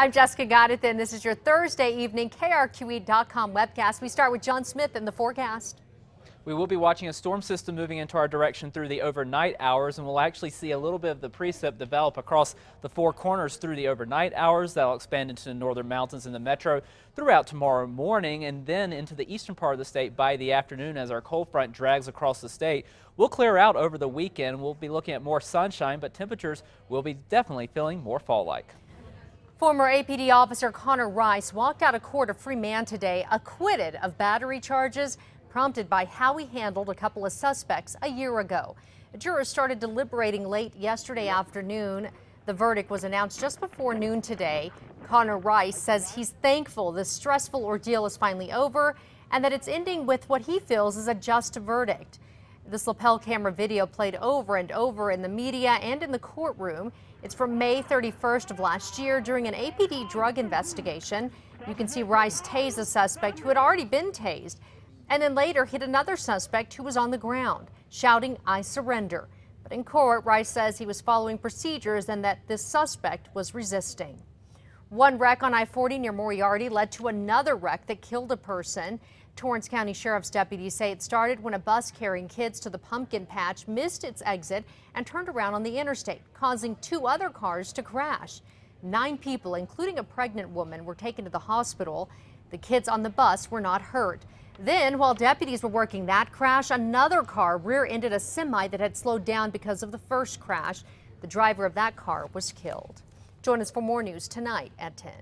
I'm Jessica Garate, this is your Thursday evening KRQE.com webcast. We start with John Smith in the forecast. We will be watching a storm system moving into our direction through the overnight hours, and we'll actually see a little bit of the precip develop across the four corners through the overnight hours. That'll expand into the northern mountains in the metro throughout tomorrow morning, and then into the eastern part of the state by the afternoon as our cold front drags across the state. We'll clear out over the weekend. We'll be looking at more sunshine, but temperatures will be definitely feeling more fall-like. Former APD officer Connor Rice walked out of court a free man today, acquitted of battery charges prompted by how he handled a couple of suspects a year ago. Jurors started deliberating late yesterday afternoon. The verdict was announced just before noon today. Connor Rice says he's thankful this stressful ordeal is finally over and that it's ending with what he feels is a just verdict. This lapel camera video played over and over in the media and in the courtroom. It's from May 31st of last year during an APD drug investigation. You can see Rice tase a suspect who had already been tased and then later hit another suspect who was on the ground, shouting, I surrender. But in court, Rice says he was following procedures and that this suspect was resisting. One wreck on I-40 near Moriarty led to another wreck that killed a person. Torrance County Sheriff's deputies say it started when a bus carrying kids to the pumpkin patch missed its exit and turned around on the interstate, causing two other cars to crash. Nine people, including a pregnant woman, were taken to the hospital. The kids on the bus were not hurt. Then, while deputies were working that crash, another car rear-ended a semi that had slowed down because of the first crash. The driver of that car was killed. Join us for more news tonight at 10.